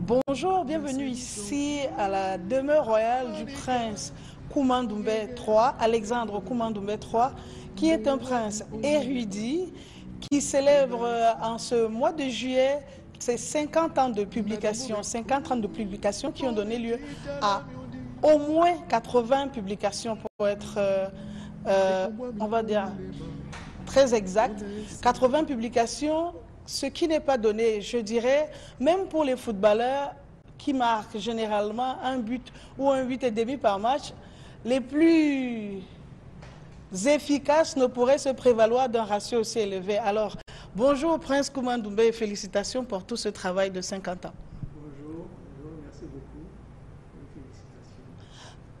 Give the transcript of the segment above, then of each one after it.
Bonjour, bienvenue ici à la demeure royale du prince Koumandoumbé III, Alexandre Koumandoumbé III, qui est un prince érudit qui célèbre en ce mois de juillet ses 50 ans de publication, 50 ans de publication qui ont donné lieu à au moins 80 publications pour être, euh, euh, on va dire, très exact. 80 publications, ce qui n'est pas donné, je dirais, même pour les footballeurs qui marquent généralement un but ou un 8 et demi par match, les plus efficaces ne pourraient se prévaloir d'un ratio aussi élevé. Alors, bonjour Prince Koumandoumbé et félicitations pour tout ce travail de 50 ans. Bonjour, bonjour merci beaucoup.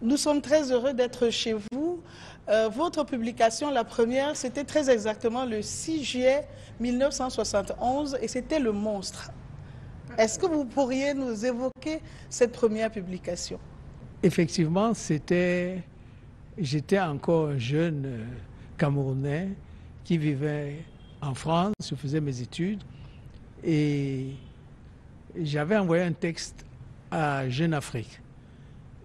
Nous sommes très heureux d'être chez vous. Euh, votre publication, la première, c'était très exactement le 6 juillet 1971 et c'était Le Monstre. Est-ce que vous pourriez nous évoquer cette première publication? Effectivement, c'était. J'étais encore jeune euh, Camerounais qui vivait en France, je faisais mes études et j'avais envoyé un texte à Jeune Afrique.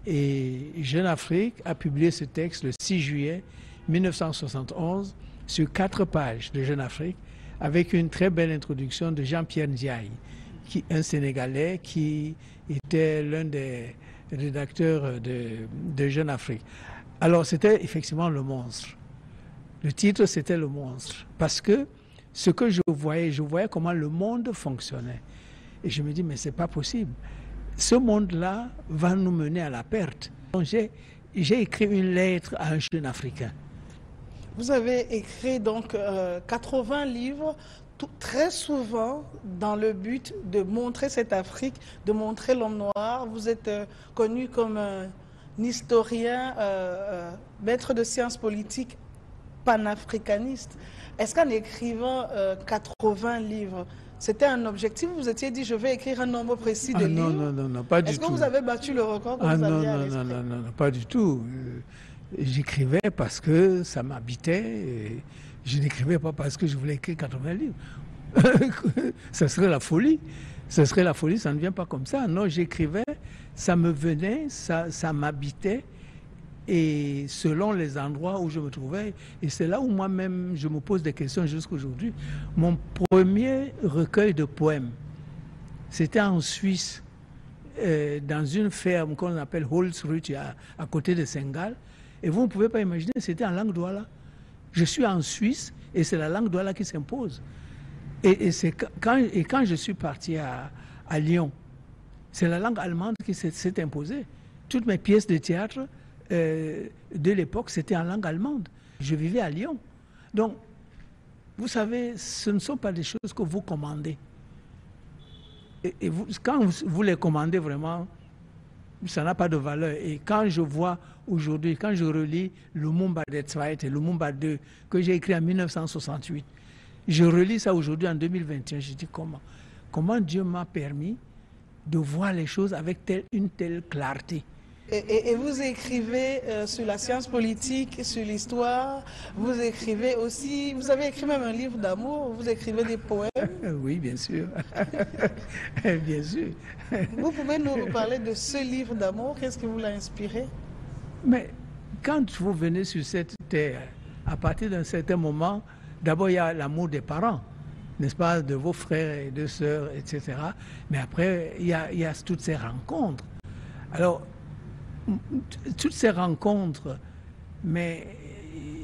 Et Jeune Afrique a publié ce texte le 6 juillet 1971 sur quatre pages de Jeune Afrique avec une très belle introduction de Jean-Pierre Ndiaye, qui, un Sénégalais qui était l'un des rédacteur de, Jeune Afrique. Alors c'était effectivement le monstre. Le titre c'était le monstre parce que ce que je voyais, je voyais comment le monde fonctionnait. Et je me dis mais c'est pas possible. Ce monde-là va nous mener à la perte. J'ai écrit une lettre à un jeune Africain. Vous avez écrit donc 80 euh, livres très souvent dans le but de montrer cette Afrique, de montrer l'homme noir. Vous êtes euh, connu comme un historien, euh, euh, maître de sciences politiques panafricaniste. Est-ce qu'en écrivant 80 livres, c'était un objectif Vous étiez dit, je vais écrire un nombre précis de ah, livres Non, non, non, pas du tout. Est-ce que vous avez battu le record ah, non, non, non, non, non, pas du tout. J'écrivais parce que ça m'habitait. Je n'écrivais pas parce que je voulais écrire 80 livres. ce serait la folie. Ce serait la folie, ça ne vient pas comme ça. Non, j'écrivais, ça me venait, ça, ça m'habitait, et selon les endroits où je me trouvais, et c'est là où moi-même je me pose des questions jusqu'aujourd'hui. Mon premier recueil de poèmes, c'était en Suisse, euh, dans une ferme qu'on appelle Holzrüth, à, côté de Sengal. Et vous ne pouvez pas imaginer, c'était en langue douala. Je suis en Suisse et c'est la langue douala qui s'impose. Et, quand, je suis parti à Lyon, c'est la langue allemande qui s'est imposée. Toutes mes pièces de théâtre euh, de l'époque, c'était en langue allemande. Je vivais à Lyon. Donc, vous savez, ce ne sont pas des choses que vous commandez. Et, quand vous les commandez vraiment, ça n'a pas de valeur. Et quand je vois aujourd'hui, quand je relis le Mumba de Zweit et le Mumba 2 que j'ai écrit en 1968, je relis ça aujourd'hui en 2021, je dis comment Comment Dieu m'a permis de voir les choses avec une telle clarté et, vous écrivez euh, sur la science politique, sur l'histoire, vous écrivez aussi, vous avez écrit même un livre d'amour, vous écrivez des poèmes. Oui, bien sûr. bien sûr. Vous pouvez nous parler de ce livre d'amour, qu'est-ce qui vous l'a inspiré? Mais quand vous venez sur cette terre, à partir d'un certain moment, d'abord il y a l'amour des parents n'est-ce pas, de vos frères et de sœurs, etc. Mais après, il y a, il y a toutes ces rencontres. Alors, toutes ces rencontres, mais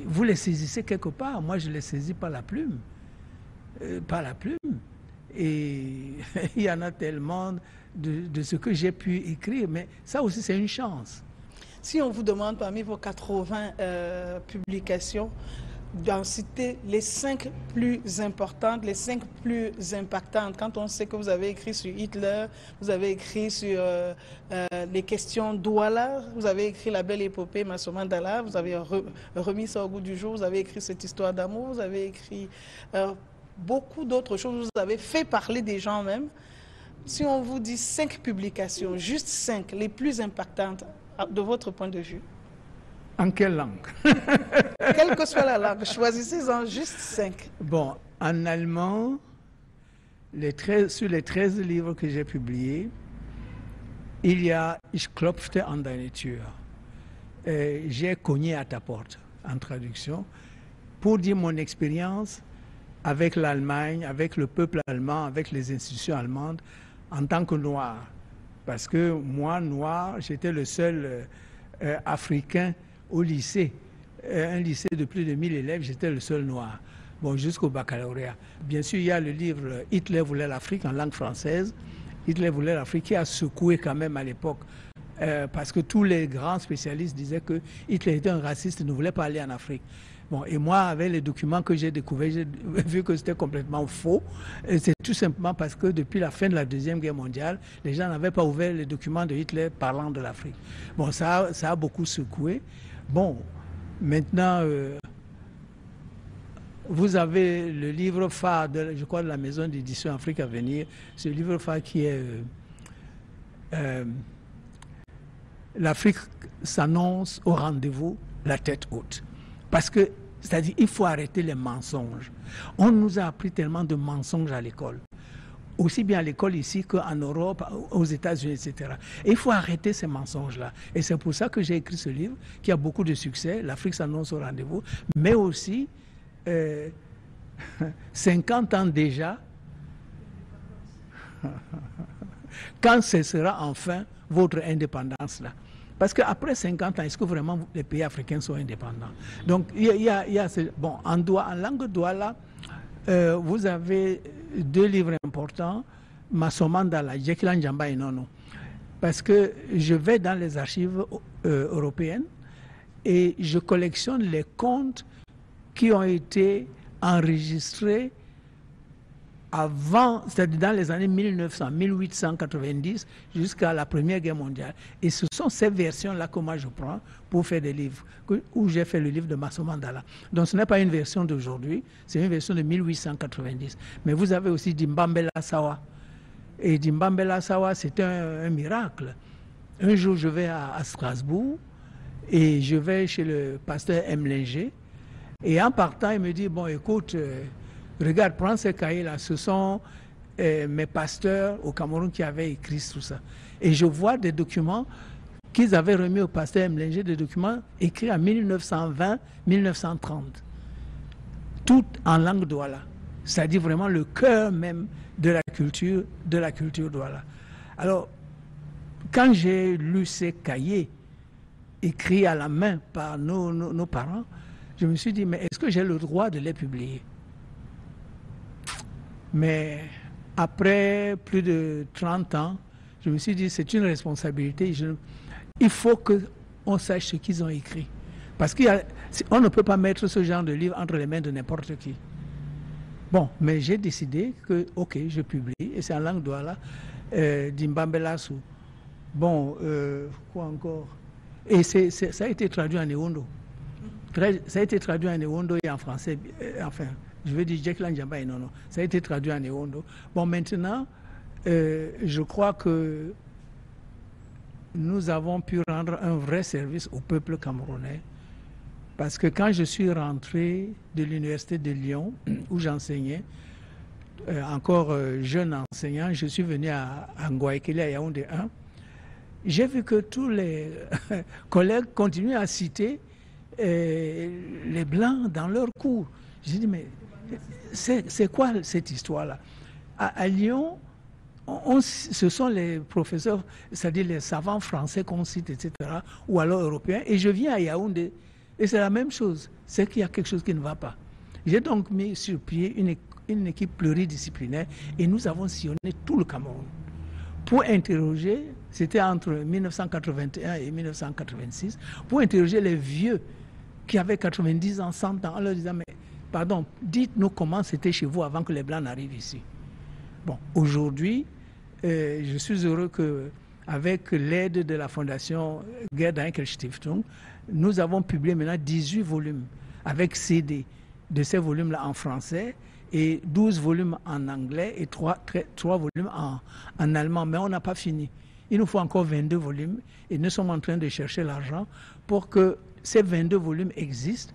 vous les saisissez quelque part. Moi, je les saisis par la plume. Euh, par la plume. Et il y en a tellement de, ce que j'ai pu écrire. Mais ça aussi, c'est une chance. Si on vous demande parmi vos 80 euh, publications, d'en citer les cinq plus importantes, les cinq plus impactantes. Quand on sait que vous avez écrit sur Hitler, vous avez écrit sur euh, euh, les questions Douala, vous avez écrit La belle épopée Massomandala, vous avez remis ça au goût du jour, vous avez écrit cette histoire d'amour, vous avez écrit euh, beaucoup d'autres choses, vous avez fait parler des gens même. Si on vous dit cinq publications, juste cinq, les plus impactantes, de votre point de vue En quelle langue? Quelle que soit la langue, choisissez-en juste cinq. Bon, en allemand, les sur les 13 livres que j'ai publiés, il y a Ich klopfte an deine Tür. J'ai cogné à ta porte, en traduction, pour dire mon expérience avec l'Allemagne, avec le peuple allemand, avec les institutions allemandes, en tant que noir. Parce que moi, noir, j'étais le seul euh, euh, Africain au lycée. Euh, un lycée de plus de 1000 élèves, j'étais le seul noir. Bon, jusqu'au baccalauréat. Bien sûr, il y a le livre Hitler voulait l'Afrique en langue française. Hitler voulait l'Afrique qui a secoué quand même à l'époque. parce que tous les grands spécialistes disaient que Hitler était un raciste et ne voulait pas aller en Afrique. Bon, et moi, avec les documents que j'ai découverts, j'ai vu que c'était complètement faux. C'est tout simplement parce que depuis la fin de la Deuxième Guerre mondiale, les gens n'avaient pas ouvert les documents de Hitler parlant de l'Afrique. Bon, ça, ça a beaucoup secoué. Bon, maintenant, euh, vous avez le livre phare, de, je crois, la maison d'édition Afrique à venir, ce livre phare qui est euh, euh, L'Afrique s'annonce au rendez-vous, la tête haute. Parce que c'est-à-dire, il faut arrêter les mensonges. On nous a appris tellement de mensonges à l'école. Aussi bien à l'école ici qu'en Europe, aux États-Unis, etc. Et il faut arrêter ces mensonges-là. Et c'est pour ça que j'ai écrit ce livre, qui a beaucoup de succès. L'Afrique s'annonce au rendez-vous. Mais aussi, 50 euh, ans déjà, quand ce sera enfin votre indépendance-là parce qu'après 50 ans, est-ce que vraiment les pays africains sont indépendants? Donc, il y a, a bon, en, en langue douala, euh, vous avez deux livres importants, Masomandala, Jekilan Jamba et Nono. Parce que je vais dans les archives euh, européennes et je collectionne les comptes qui ont été enregistrés avant, c'est-à-dire dans les années 1900, 1890, jusqu'à la Première Guerre mondiale. Et ce sont ces versions-là que moi je prends pour faire des livres, où j'ai fait le livre de Masso Mandala. Donc ce n'est pas une version d'aujourd'hui, c'est une version de 1890. Mais vous avez aussi Dimbambela Sawa. Et Dimbambela Sawa, c'est un, miracle. Un jour, je vais à, Strasbourg et je vais chez le pasteur M. Linger. Et en partant, il me dit, bon, écoute, euh, Regarde, prends ces cahiers-là, ce sont euh, mes pasteurs au Cameroun qui avaient écrit tout ça. Et je vois des documents qu'ils avaient remis au pasteur Mlinger, des documents écrits en 1920-1930. Tout en langue douala. C'est-à-dire vraiment le cœur même de la culture, de la culture douala. Alors, quand j'ai lu ces cahiers écrits à la main par nos parents, je me suis dit, mais est-ce que j'ai le droit de les publier? Mais après plus de 30 ans, je me suis dit, c'est une responsabilité. il faut qu'on sache ce qu'ils ont écrit. Parce qu'on ne peut pas mettre ce genre de livre entre les mains de n'importe qui. Bon, mais j'ai décidé que, ok, je publie, et c'est en langue douala, euh, d'Imbambelasu. Bon, euh, quoi encore? Et ça a été traduit en Ewondo. Ça a été traduit en Ewondo et en français, euh, enfin, je veux dire Jacqueline Jamba non, non. Ça a été traduit en Ewondo. Bon, maintenant, euh, je crois que nous avons pu rendre un vrai service au peuple camerounais. Parce que quand je suis rentré de l'université de Lyon, où j'enseignais, euh, encore euh, jeune enseignant, je suis venu à, à à Yaoundé 1. J'ai vu que tous les collègues continuaient à citer les Blancs dans leurs cours. J'ai dit, mais c'est quoi cette histoire-là? À, Lyon, ce sont les professeurs, c'est-à-dire les savants français qu'on cite, etc., ou alors européens, et je viens à Yaoundé, et c'est la même chose. C'est qu'il y a quelque chose qui ne va pas. J'ai donc mis sur pied une, une, équipe pluridisciplinaire, et nous avons sillonné tout le Cameroun pour interroger, c'était entre 1981 et 1986, pour interroger les vieux qui avaient 90 ans, 100 ans, en leur disant, mais Pardon, dites-nous comment c'était chez vous avant que les Blancs n'arrivent ici. Bon, aujourd'hui, euh, je suis heureux que, avec l'aide de la Fondation Gerda Stiftung, nous avons publié maintenant 18 volumes avec CD de ces volumes-là en français et 12 volumes en anglais et 3, volumes en, en allemand. Mais on n'a pas fini. Il nous faut encore 22 volumes et nous sommes en train de chercher l'argent pour que ces 22 volumes existent.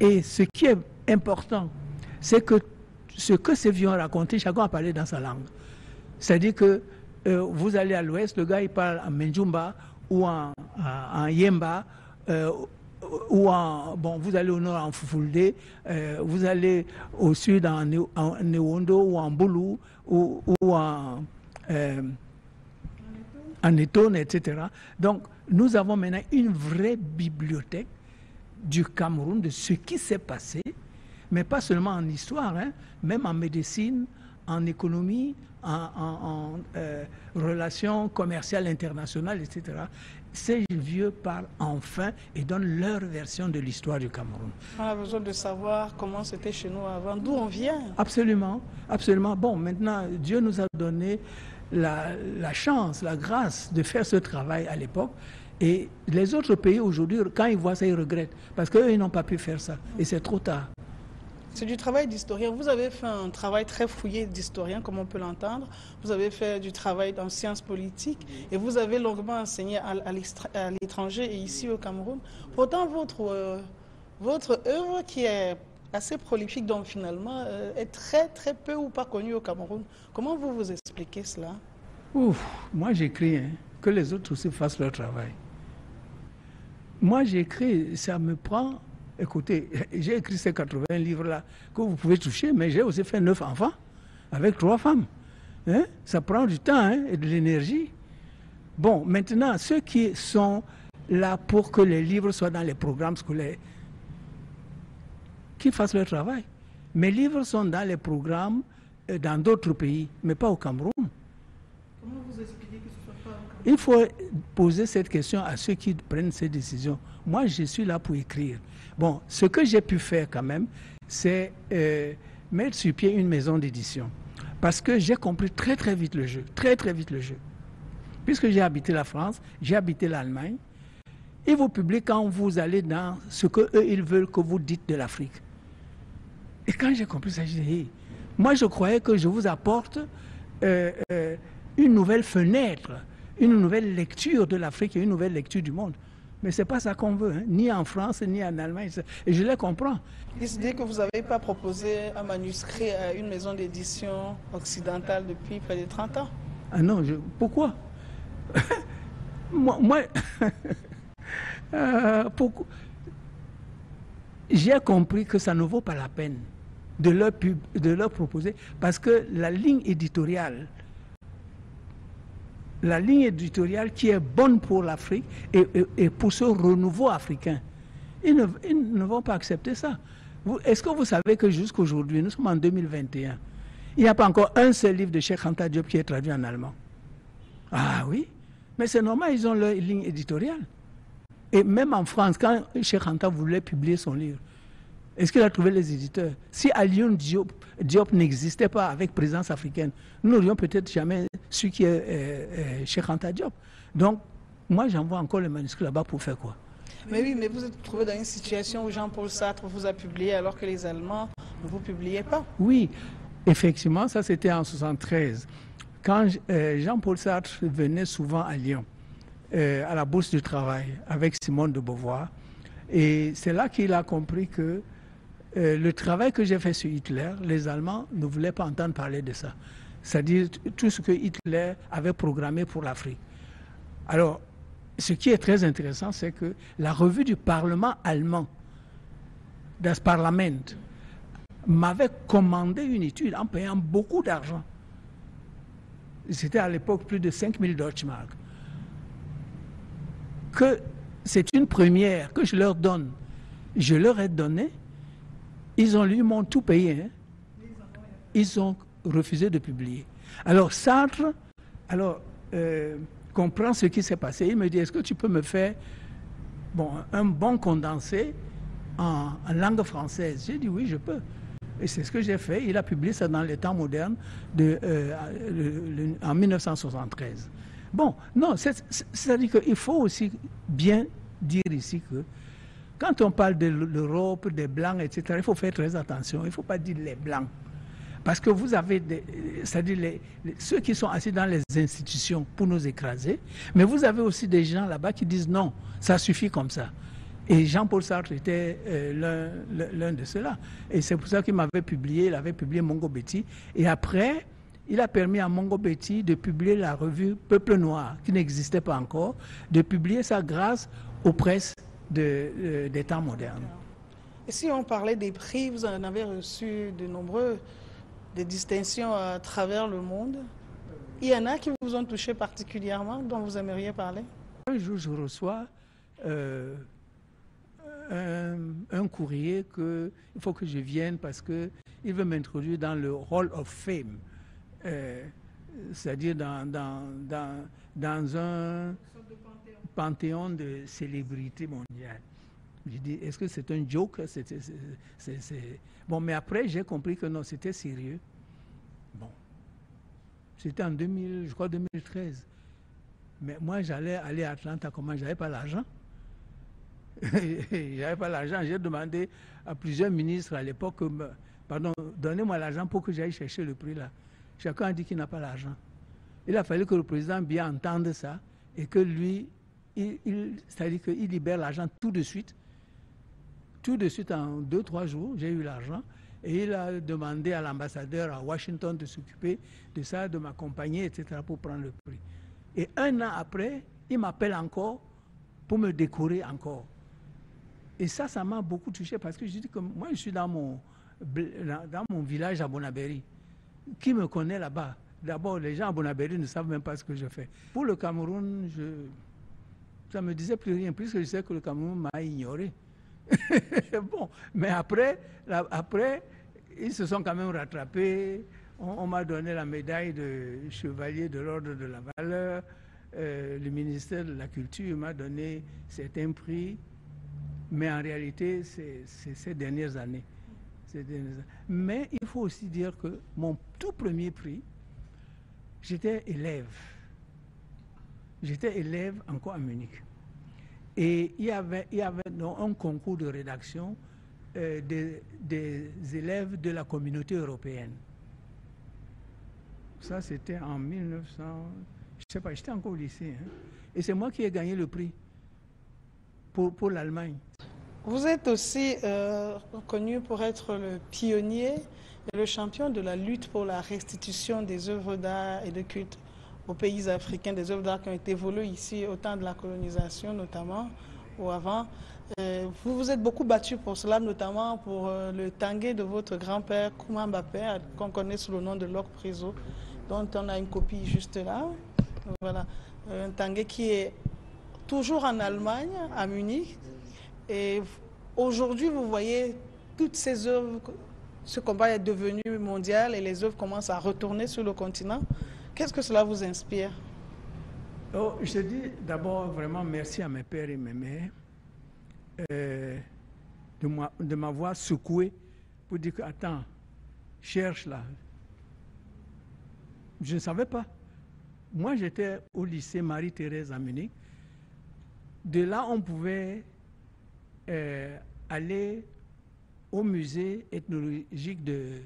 Et ce qui est important, c'est que ce que ces vieux ont raconté, chacun a parlé dans sa langue. C'est-à-dire que euh, vous allez à l'ouest, le gars il parle en Menjumba ou en, Yemba, euh, ou en, bon, vous allez au nord en Fufulde, euh, vous allez au sud en, Newondo ou en Boulou ou, en, en etc. Donc, nous avons maintenant une vraie bibliothèque du Cameroun, de ce qui s'est passé, mais pas seulement en histoire, hein, même en médecine, en économie, en, euh, relations commerciales internationales, etc. Ces vieux parlent enfin et donnent leur version de l'histoire du Cameroun. On a besoin de savoir comment c'était chez nous avant, d'où on vient. Absolument, absolument. Bon, maintenant, Dieu nous a donné la, la chance, la grâce de faire ce travail à l'époque. Et les autres pays aujourd'hui, quand ils voient ça, ils regrettent. Parce qu'eux, ils n'ont pas pu faire ça. Et c'est trop tard. C'est du travail d'historien. Vous avez fait un travail très fouillé d'historien, comme on peut l'entendre. Vous avez fait du travail en sciences politiques et vous avez longuement enseigné à, l'étranger et ici au Cameroun. Pourtant, votre, euh, votre œuvre qui est assez prolifique, donc finalement, euh, est très très peu ou pas connue au Cameroun. Comment vous vous expliquez cela? Ouf, moi j'écris, hein, que les autres aussi fassent leur travail. Moi j'écris, ça me prend Écoutez, j'ai écrit ces 80 livres-là que vous pouvez toucher, mais j'ai aussi fait neuf enfants avec trois femmes. Hein? Ça prend du temps hein, et de l'énergie. Bon, maintenant, ceux qui sont là pour que les livres soient dans les programmes scolaires, qu'ils fassent leur travail. Mes livres sont dans les programmes euh, dans d'autres pays, mais pas au Cameroun. Comment vous expliquez que Il faut poser cette question à ceux qui prennent ces décisions. Moi, je suis là pour écrire. Bon, ce que j'ai pu faire quand même, c'est euh, mettre sur pied une maison d'édition. Parce que j'ai compris très très vite le jeu, très très vite le jeu. Puisque j'ai habité la France, j'ai habité l'Allemagne, ils vous publient quand vous allez dans ce que eux ils veulent que vous dites de l'Afrique. Et quand j'ai compris ça, j'ai dit, moi je croyais que je vous apporte euh, euh, une nouvelle fenêtre, une nouvelle lecture de l'Afrique et une nouvelle lecture du monde. Mais ce n'est pas ça qu'on veut, hein. ni en France, ni en Allemagne. Et je les comprends. Décidez que vous n'avez pas proposé un manuscrit à une maison d'édition occidentale depuis près de 30 ans? Ah non, pourquoi? Moi, euh, j'ai compris que ça ne vaut pas la peine de leur, de leur proposer, parce que la ligne éditoriale la ligne éditoriale qui est bonne pour l'Afrique et, pour ce renouveau africain. Ils ne, vont pas accepter ça. Est-ce que vous savez que jusqu'aujourd'hui, nous sommes en 2021, il n'y a pas encore un seul livre de Cheikh Anta Diop qui est traduit en allemand? Ah oui, mais c'est normal, ils ont leur ligne éditoriale. Et même en France, quand Cheikh Anta voulait publier son livre, est-ce qu'il a trouvé les éditeurs? Si Diop, Diop n'existait pas avec présence africaine, nous n'aurions peut-être jamais su qui est euh, euh, Cheikh Anta Diop. Donc, moi, j'envoie encore le manuscrit là-bas pour faire quoi? Mais oui, mais vous êtes trouvé dans une situation où Jean-Paul Sartre vous a publié alors que les Allemands ne vous publiaient pas. Oui, effectivement, ça c'était en 73. Quand euh, Jean-Paul Sartre venait souvent à Lyon, à la Bourse du Travail, avec Simone de Beauvoir, et c'est là qu'il a compris que le travail que j'ai fait sur Hitler, les Allemands ne voulaient pas entendre parler de ça. C'est-à-dire tout ce que Hitler avait programmé pour l'Afrique. Alors, ce qui est très intéressant, c'est que la revue du Parlement allemand, Das Parlament, m'avait commandé une étude en payant beaucoup d'argent. C'était à l'époque plus de 5000 Deutschmark. Que c'est une première que je leur donne. Je leur ai donné ils ont lu, mon tout payé. Hein. Ils ont refusé de publier. Alors Sartre, alors, euh, comprend ce qui s'est passé. Il me dit, est-ce que tu peux me faire bon, un bon condensé en, langue française? J'ai dit, oui, je peux. Et c'est ce que j'ai fait. Il a publié ça dans les temps modernes de, euh, en 1973. Bon, non, c'est-à-dire qu'il faut aussi bien dire ici que quand on parle de l'Europe, des Blancs, etc., il faut faire très attention. Il ne faut pas dire les Blancs. Parce que vous avez, c'est-à-dire ceux qui sont assis dans les institutions pour nous écraser, mais vous avez aussi des gens là-bas qui disent non, ça suffit comme ça. Et Jean-Paul Sartre était euh, l'un de ceux-là. Et c'est pour ça qu'il m'avait publié, il avait publié Mongo Betty. Et après, il a permis à Mongo Betty de publier la revue Peuple Noir, qui n'existait pas encore, de publier ça grâce aux presses de, des temps modernes. Et si on parlait des prix, vous en avez reçu de nombreux des distinctions à travers le monde. Il y en a qui vous ont touché particulièrement, dont vous aimeriez parler? Un jour, je reçois euh, un, courrier qu'il faut que je vienne parce qu'il veut m'introduire dans le Hall of Fame, euh, c'est-à-dire dans, dans, dans, un panthéon de célébrité mondiale. Je dis, est-ce que c'est un joke? Bon, mais après, j'ai compris que non, c'était sérieux. Bon. C'était en 2000, je crois 2013. Mais moi, j'allais aller à Atlanta, comment? J'avais pas l'argent. J'avais pas l'argent. J'ai demandé à plusieurs ministres à l'époque, pardon, donnez-moi l'argent pour que j'aille chercher le prix là. Chacun a dit qu'il n'a pas l'argent. Il a fallu que le président bien entende ça et que lui, il, c'est-à-dire qu'il libère l'argent tout de suite tout de suite, en deux, trois jours, j'ai eu l'argent. Et il a demandé à l'ambassadeur à Washington de s'occuper de ça, de m'accompagner, etc., pour prendre le prix. Et un an après, il m'appelle encore pour me décorer encore. Et ça, ça m'a beaucoup touché parce que je dis que moi, je suis dans mon, dans mon village à Bonabéry. Qui me connaît là-bas? D'abord, les gens à Bonabéry ne savent même pas ce que je fais. Pour le Cameroun, je, ça ne me disait plus rien, puisque je sais que le Cameroun m'a ignoré. bon, mais après, après, ils se sont quand même rattrapés. On, m'a donné la médaille de chevalier de l'ordre de la valeur. Euh, le ministère de la Culture m'a donné certains prix. Mais en réalité, c'est ces dernières années. Mais il faut aussi dire que mon tout premier prix, j'étais élève. J'étais élève encore à Munich. Et il y avait, un concours de rédaction euh, des, élèves de la communauté européenne. Ça, c'était en 1900, je sais pas, j'étais encore au lycée. Hein. Et c'est moi qui ai gagné le prix pour, pour l'Allemagne. Vous êtes aussi euh, connu pour être le pionnier et le champion de la lutte pour la restitution des œuvres d'art et de culte aux pays africains, des œuvres d'art qui ont été volées ici au temps de la colonisation notamment, ou avant. Euh, vous vous êtes beaucoup battu pour cela, notamment pour euh, le tanguay de votre grand-père, Kouma Mbappé, qu'on connaît sous le nom de Locke Priso, dont on a une copie juste là. Voilà, un tanguay qui est toujours en Allemagne, à Munich. Et aujourd'hui, vous voyez toutes ces œuvres, ce combat est devenu mondial et les œuvres commencent à retourner sur le continent. Qu'est-ce que cela vous inspire? Oh, Je dis d'abord vraiment merci à mes pères et mes mères euh, de m'avoir secoué pour dire que, attends, cherche là. Je ne savais pas. Moi, j'étais au lycée Marie-Thérèse à Munich. De là, on pouvait euh, aller au musée ethnologique de,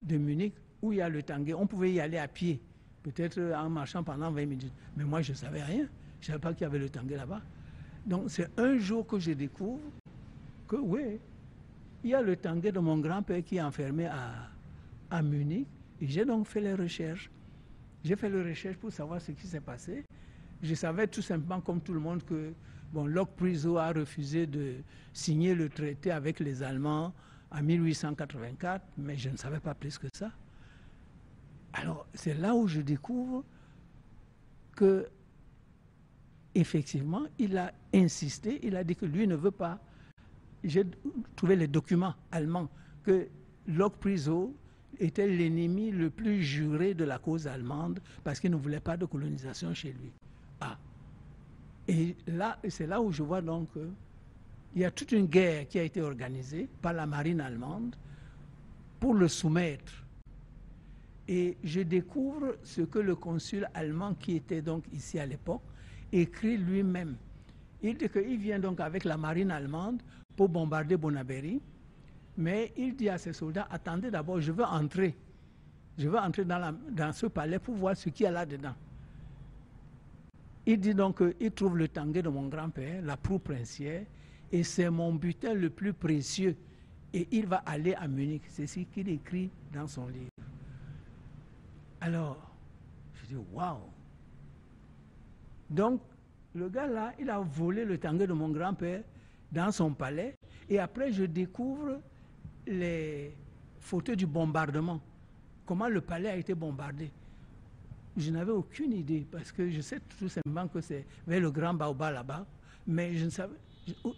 de Munich où il y a le tanguay. On pouvait y aller à pied peut-être en marchant pendant 20 minutes. Mais moi, je ne savais rien. Je ne savais pas qu'il y avait le tanguay là-bas. Donc, c'est un jour que je découvre que, oui, il y a le tanguay de mon grand-père qui est enfermé à, à Munich. Et j'ai donc fait les recherches. J'ai fait les recherches pour savoir ce qui s'est passé. Je savais tout simplement, comme tout le monde, que bon, Locke Priso a refusé de signer le traité avec les Allemands en 1884, mais je ne savais pas plus que ça. Alors, c'est là où je découvre que, effectivement, il a insisté, il a dit que lui ne veut pas. J'ai trouvé les documents allemands que Locke Priso était l'ennemi le plus juré de la cause allemande parce qu'il ne voulait pas de colonisation chez lui. Ah. Et là, c'est là où je vois donc qu'il y a toute une guerre qui a été organisée par la marine allemande pour le soumettre et je découvre ce que le consul allemand, qui était donc ici à l'époque, écrit lui-même. Il dit qu'il vient donc avec la marine allemande pour bombarder Bonabéry, mais il dit à ses soldats, attendez d'abord, je veux entrer Je veux entrer dans, ce palais pour voir ce qu'il y a là-dedans. Il dit donc qu'il trouve le tanguay de mon grand-père, la proue princière, et c'est mon butin le plus précieux. Et il va aller à Munich. C'est ce qu'il écrit dans son livre. Alors, je dis, waouh! Donc, le gars là, il a volé le tanguay de mon grand-père dans son palais. Et après, je découvre les photos du bombardement. Comment le palais a été bombardé. Je n'avais aucune idée parce que je sais tout simplement que c'est vers le grand Baobab là-bas. Mais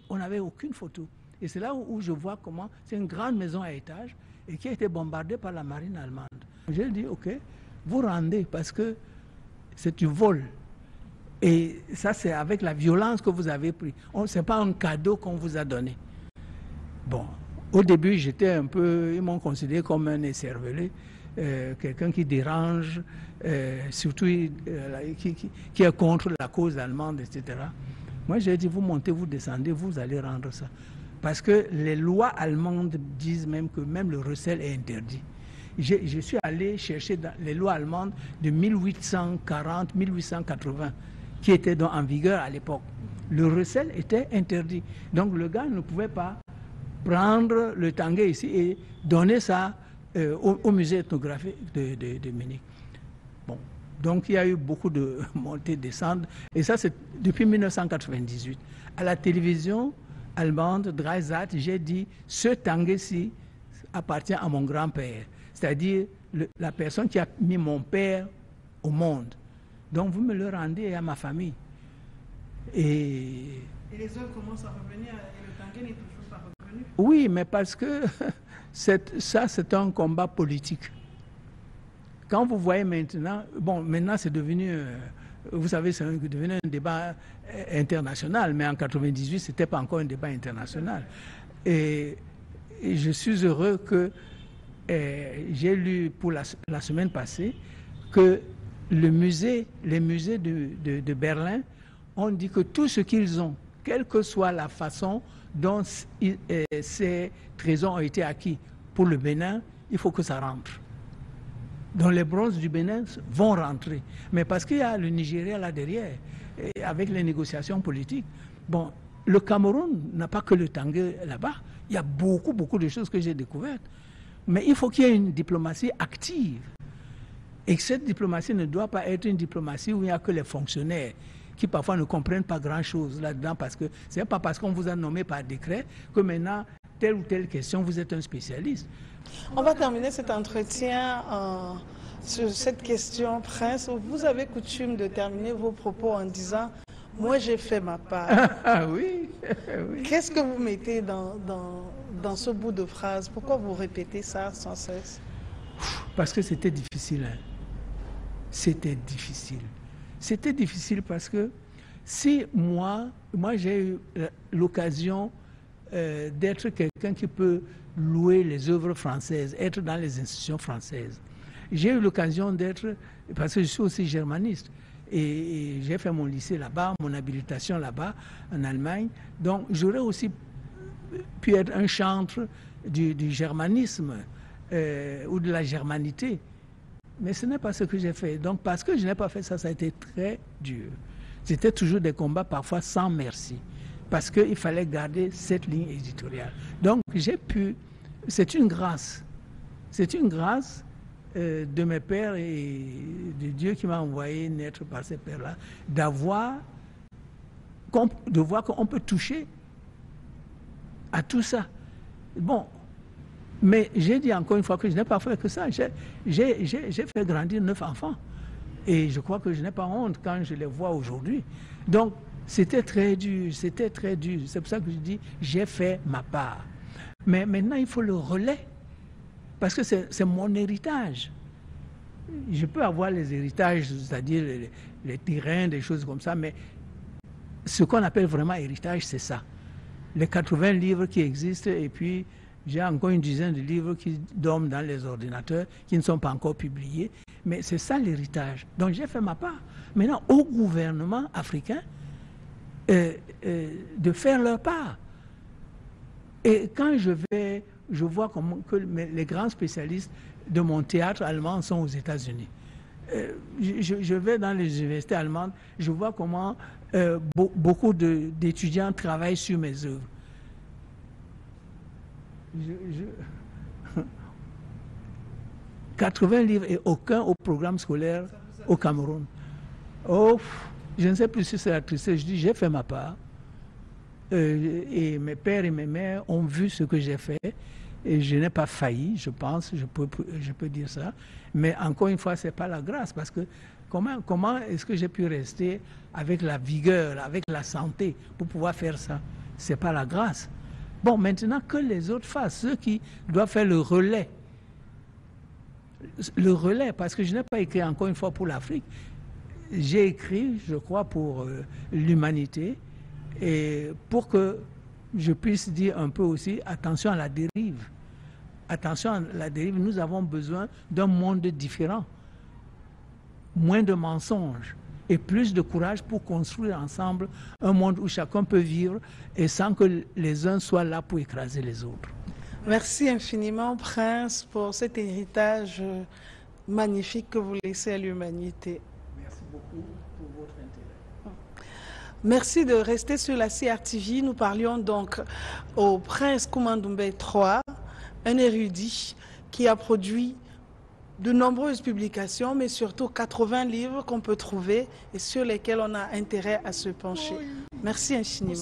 on n'avait aucune photo. Et c'est là où, je vois comment c'est une grande maison à étage et qui a été bombardée par la marine allemande. J'ai dit, OK, vous rendez parce que c'est du vol. Et ça, c'est avec la violence que vous avez pris. Ce n'est pas un cadeau qu'on vous a donné. Bon, au début, j'étais un peu, ils m'ont considéré comme un écervelé, euh, quelqu'un qui dérange, euh, surtout euh, qui, qui, est contre la cause allemande, etc. Moi, j'ai dit, vous montez, vous descendez, vous allez rendre ça. Parce que les lois allemandes disent même que même le recel est interdit. Je suis allé chercher les lois allemandes de 1840, 1880 qui était donc en vigueur à l'époque. Le recel était interdit. Donc le gars ne pouvait pas prendre le tanguay ici et donner ça euh, au, musée ethnographique de, Munich. Bon. Donc il y a eu beaucoup de montées, descentes. Et ça, c'est depuis 1998. À la télévision allemande, Dreisat, j'ai dit, ce tanguay-ci appartient à mon grand-père. C'est-à-dire la personne qui a mis mon père au monde. Donc vous me le rendez à ma famille. Et, les hommes commencent à revenir et le tanguay n'est toujours pas revenu Oui, mais parce que ça, c'est un combat politique. Quand vous voyez maintenant, bon, maintenant c'est devenu, euh, vous savez, c'est devenu un débat euh, international, mais en 98, ce n'était pas encore un débat international. Et, je suis heureux que j'ai lu pour la, semaine passée que les musées de, Berlin ont dit que tout ce qu'ils ont, quelle que soit la façon dont euh, ces trésors ont été acquis pour le Bénin, il faut que ça rentre. Donc les bronzes du Bénin vont rentrer. Mais parce qu'il y a le Nigeria là derrière, avec les négociations politiques, bon, le Cameroun n'a pas que le Tanguay là-bas. Il y a beaucoup, beaucoup de choses que j'ai découvertes. Mais il faut qu'il y ait une diplomatie active. Et cette diplomatie ne doit pas être une diplomatie où il n'y a que les fonctionnaires qui parfois ne comprennent pas grand-chose là-dedans parce que ce n'est pas parce qu'on vous a nommé par décret que maintenant, telle ou telle question, vous êtes un spécialiste. On va terminer cet entretien sur cette question, Prince. Vous avez coutume de terminer vos propos en disant moi, j'ai fait ma part. Ah oui, oui. Qu'est-ce que vous mettez dans, dans, dans, ce bout de phrase Pourquoi vous répétez ça sans cesse? Parce que c'était difficile. Hein c'était difficile. C'était difficile parce que si moi, moi j'ai eu l'occasion euh, d'être quelqu'un qui peut louer les œuvres françaises, être dans les institutions françaises. J'ai eu l'occasion d'être, parce que je suis aussi germaniste, et, j'ai fait mon lycée là-bas, mon habilitation là-bas, en Allemagne. Donc j'aurais aussi pu être un chantre du, germanisme euh, ou de la germanité. Mais ce n'est pas ce que j'ai fait. Donc, parce que je n'ai pas fait ça, ça a été très dur. C'était toujours des combats, parfois sans merci. Parce qu'il fallait garder cette ligne éditoriale. Donc, j'ai pu. C'est une grâce. C'est une grâce euh, de mes pères et de Dieu qui m'a envoyé naître par ces pères-là, d'avoir. de voir qu'on peut toucher à tout ça. Bon, mais j'ai dit encore une fois que je n'ai pas fait que ça. J'ai fait grandir neuf enfants. Et je crois que je n'ai pas honte quand je les vois aujourd'hui. Donc, c'était très dur, c'était très dur. C'est pour ça que je dis, j'ai fait ma part. Mais maintenant, il faut le relais. Parce que c'est mon héritage. Je peux avoir les héritages, c'est-à-dire les, terrains, des choses comme ça, mais ce qu'on appelle vraiment héritage, c'est ça. Les 80 livres qui existent et puis j'ai encore une dizaine de livres qui dorment dans les ordinateurs, qui ne sont pas encore publiés. Mais c'est ça l'héritage. Donc j'ai fait ma part. Maintenant, au gouvernement africain euh, euh, de faire leur part. Et quand je vais, je vois comment que les grands spécialistes de mon théâtre allemand sont aux États-Unis. Euh, je, vais dans les universités allemandes, je vois comment euh, beaucoup d'étudiants travaillent sur mes œuvres. 80 livres et aucun au programme scolaire au Cameroun. Oh, je ne sais plus si c'est la tristesse. Je dis, j'ai fait ma part. Euh, et mes pères et mes mères ont vu ce que j'ai fait. Et je n'ai pas failli, je pense, je peux, je peux dire ça. Mais encore une fois, ce n'est pas la grâce. Parce que comment, comment est-ce que j'ai pu rester avec la vigueur, avec la santé pour pouvoir faire ça? Ce n'est pas la grâce. Bon, maintenant que les autres fassent, ceux qui doivent faire le relais. Le relais, parce que je n'ai pas écrit encore une fois pour l'Afrique. J'ai écrit, je crois, pour euh, l'humanité et pour que je puisse dire un peu aussi attention à la dérive. Attention à la dérive, nous avons besoin d'un monde différent, moins de mensonges et plus de courage pour construire ensemble un monde où chacun peut vivre et sans que les uns soient là pour écraser les autres. Merci infiniment, Prince, pour cet héritage magnifique que vous laissez à l'humanité. Merci beaucoup pour votre. Merci de rester sur la CRTV. Nous parlions donc au Prince Koumandoumbe III, un érudit qui a produit de nombreuses publications, mais surtout 80 livres qu'on peut trouver et sur lesquels on a intérêt à se pencher. Merci infiniment.